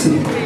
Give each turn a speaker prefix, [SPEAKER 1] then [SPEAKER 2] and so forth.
[SPEAKER 1] City.